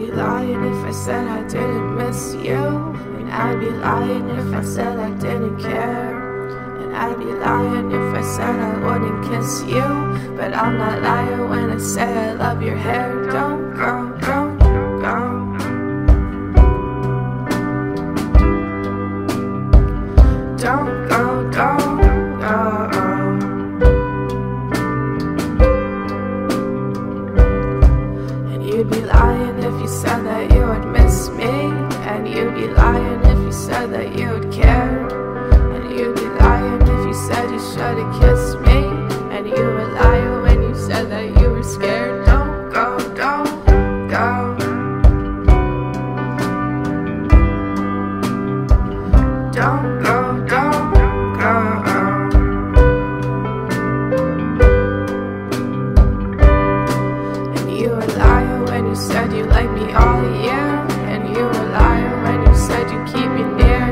Be lying if I said I didn't miss you. And I'd be lying if I said I didn't care. And I'd be lying if I said I wouldn't kiss you. But I'm not lying when I say I love your hair. Don't go, don't go. Don't go, don't you'd be lying if you said that you would miss me. And you'd be lying if you said that you would care. And you'd be lying if you said you should have kissed me. And you were lying when you said that you were scared. Don't go, don't go. Don't go, you said you like me all year And you were liar when you said you keep me near.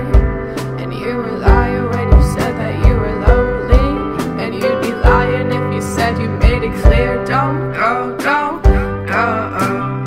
And you were liar when you said that you were lonely. And you'd be lying if you said you made it clear. Don't go, don't go uh-uh.